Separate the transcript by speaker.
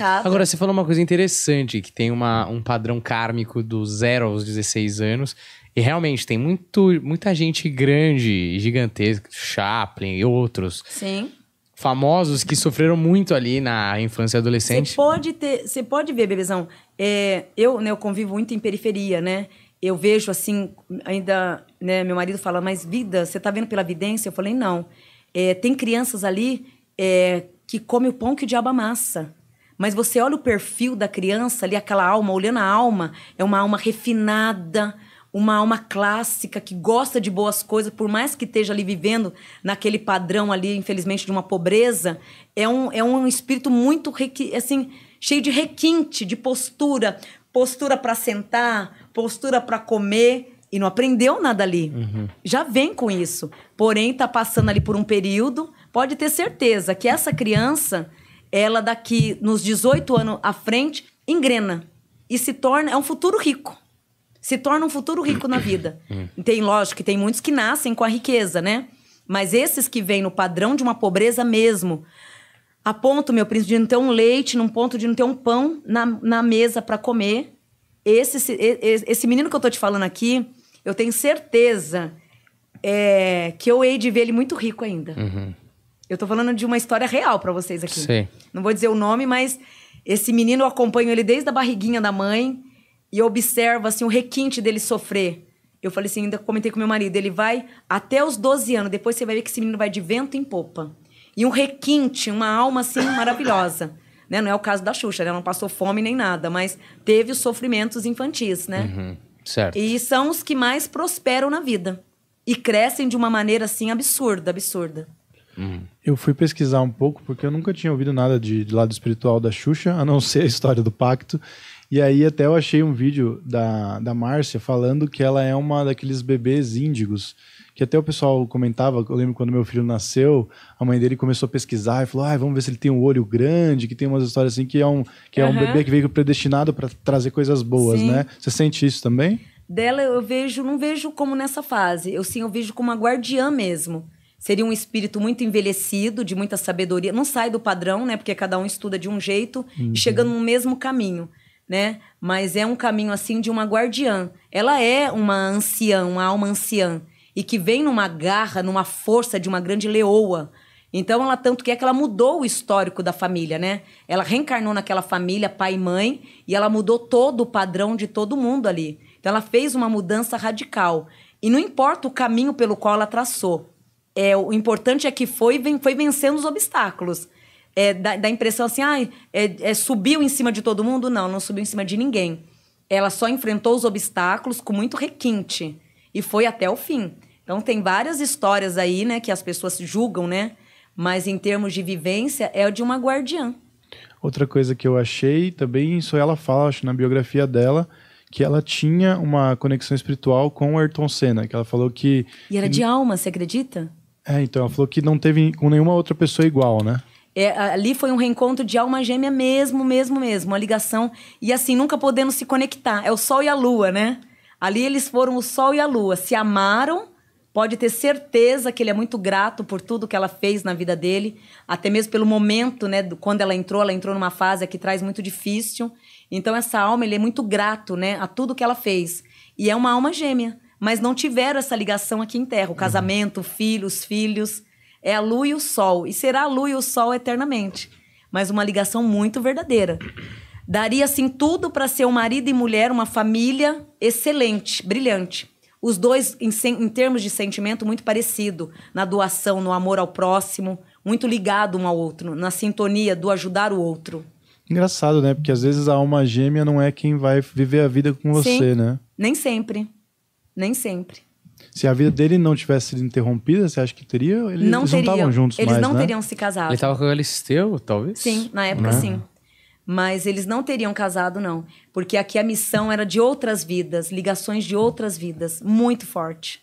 Speaker 1: Agora, você falou uma coisa interessante, que tem uma, um padrão kármico do zero aos 16 anos. E realmente, tem muito, muita gente grande, gigantesca, Chaplin e outros,
Speaker 2: Sim.
Speaker 1: famosos que sofreram muito ali na infância e
Speaker 2: Você
Speaker 1: adolescente.
Speaker 2: pode ter, você pode ver, bebezão. É, eu, né, eu convivo muito em periferia, né? Eu vejo assim, ainda, né, meu marido fala, mas vida, você tá vendo pela vidência? Eu falei, não. É, tem crianças ali é, que comem o pão que o diabo amassa. Mas você olha o perfil da criança ali, aquela alma, olhando a alma, é uma alma refinada, uma alma clássica que gosta de boas coisas, por mais que esteja ali vivendo naquele padrão ali, infelizmente, de uma pobreza, é um, é um espírito muito, assim, cheio de requinte, de postura. Postura para sentar, postura para comer. E não aprendeu nada ali. Já vem com isso. Porém, tá passando ali por um período. Pode ter certeza que essa criança, ela daqui nos 18 anos à frente, engrena. E se torna. É um futuro rico se torna um futuro rico na vida. Tem, lógico, que tem muitos que nascem com a riqueza, né? Mas esses que vêm no padrão de uma pobreza mesmo, a ponto, meu príncipe, de não ter um leite, num ponto de não ter um pão na, na mesa para comer. Esse, se- e- e- esse menino que eu tô te falando aqui, eu tenho certeza é, que eu hei de ver ele muito rico ainda. Eu tô falando de uma história real para vocês aqui.
Speaker 1: Sei.
Speaker 2: Não vou dizer o nome, mas esse menino eu acompanho ele desde a barriguinha da mãe e observo assim o requinte dele sofrer. Eu falei assim, ainda comentei com meu marido, ele vai até os 12 anos, depois você vai ver que esse menino vai de vento em popa. E um requinte, uma alma assim maravilhosa. Né? Não é o caso da Xuxa, né? Não passou fome nem nada, mas teve os sofrimentos infantis, né?
Speaker 1: Uhum, certo.
Speaker 2: E são os que mais prosperam na vida. E crescem de uma maneira assim absurda, absurda.
Speaker 3: Eu fui pesquisar um pouco, porque eu nunca tinha ouvido nada de, de lado espiritual da Xuxa, a não ser a história do pacto. E aí até eu achei um vídeo da, da Márcia falando que ela é uma daqueles bebês índigos, que até o pessoal comentava, eu lembro quando meu filho nasceu, a mãe dele começou a pesquisar e falou, ah, vamos ver se ele tem um olho grande, que tem umas histórias assim, que é um, que é um bebê que veio predestinado para trazer coisas boas,
Speaker 2: Sim.
Speaker 3: né? Você sente isso também?
Speaker 2: Dela eu vejo, não vejo como nessa fase. Eu sim, eu vejo como uma guardiã mesmo. Seria um espírito muito envelhecido, de muita sabedoria. Não sai do padrão, né? Porque cada um estuda de um jeito e chega no mesmo caminho, né? Mas é um caminho assim de uma guardiã. Ela é uma anciã, uma alma anciã e que vem numa garra, numa força de uma grande leoa. Então, ela tanto que é que ela mudou o histórico da família, né? Ela reencarnou naquela família, pai e mãe, e ela mudou todo o padrão de todo mundo ali. Então, ela fez uma mudança radical. E não importa o caminho pelo qual ela traçou. É, o importante é que foi, foi vencendo os obstáculos. É, dá, dá a impressão assim, ah, é, é, subiu em cima de todo mundo? Não, não subiu em cima de ninguém. Ela só enfrentou os obstáculos com muito requinte e foi até o fim. Então tem várias histórias aí, né, que as pessoas julgam, né? Mas em termos de vivência é de uma guardiã.
Speaker 3: Outra coisa que eu achei também, isso ela fala, acho, na biografia dela, que ela tinha uma conexão espiritual com o Ayrton Senna, que ela falou que.
Speaker 2: E era de alma, você acredita?
Speaker 3: É, então, ela falou que não teve com nenhuma outra pessoa igual, né?
Speaker 2: É, ali foi um reencontro de alma gêmea mesmo, mesmo, mesmo. Uma ligação. E assim, nunca podendo se conectar. É o sol e a lua, né? Ali eles foram o sol e a lua. Se amaram. Pode ter certeza que ele é muito grato por tudo que ela fez na vida dele. Até mesmo pelo momento, né? do- Quando ela entrou, ela entrou numa fase que traz muito difícil. Então, essa alma, ele é muito grato, né? A tudo que ela fez. E é uma alma gêmea. Mas não tiveram essa ligação aqui em Terra. O casamento, o filho, os filhos. É a lua e o sol. E será a lua e o sol eternamente. Mas uma ligação muito verdadeira. Daria, assim, tudo para ser um marido e mulher, uma família excelente, brilhante. Os dois, em, em termos de sentimento, muito parecido. Na doação, no amor ao próximo. Muito ligado um ao outro. Na sintonia do ajudar o outro.
Speaker 3: Engraçado, né? Porque às vezes a alma gêmea não é quem vai viver a vida com você,
Speaker 2: Sim.
Speaker 3: né?
Speaker 2: Nem sempre. Nem sempre.
Speaker 3: Se a vida dele não tivesse sido interrompida, você acha que teria? Eles
Speaker 2: não
Speaker 3: eles
Speaker 2: teriam.
Speaker 3: estavam juntos
Speaker 2: Eles
Speaker 3: mais,
Speaker 2: não
Speaker 3: né?
Speaker 2: teriam se casado.
Speaker 1: Ele tava com a Galisteu, talvez?
Speaker 2: Sim, na época
Speaker 3: Né?
Speaker 2: sim. Mas eles não teriam casado, não. Porque aqui a missão era de outras vidas, ligações de outras vidas. Muito forte.